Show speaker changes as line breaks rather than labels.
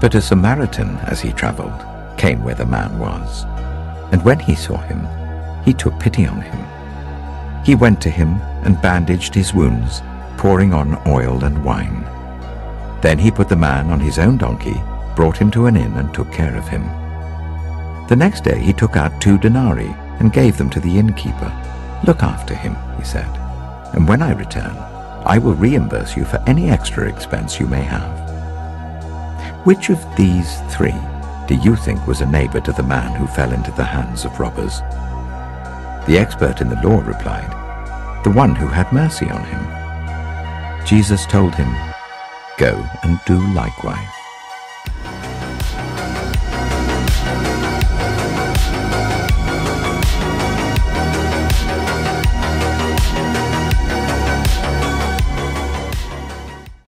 But a Samaritan, as he travelled, came where the man was. And when he saw him, he took pity on him. He went to him and bandaged his wounds, pouring on oil and wine. Then he put the man on his own donkey, brought him to an inn and took care of him. The next day he took out two denarii and gave them to the innkeeper. Look after him, he said, and when I return, I will reimburse you for any extra expense you may have. Which of these three do you think was a neighbor to the man who fell into the hands of robbers? The expert in the law replied, The one who had mercy on him. Jesus told him, Go and do likewise.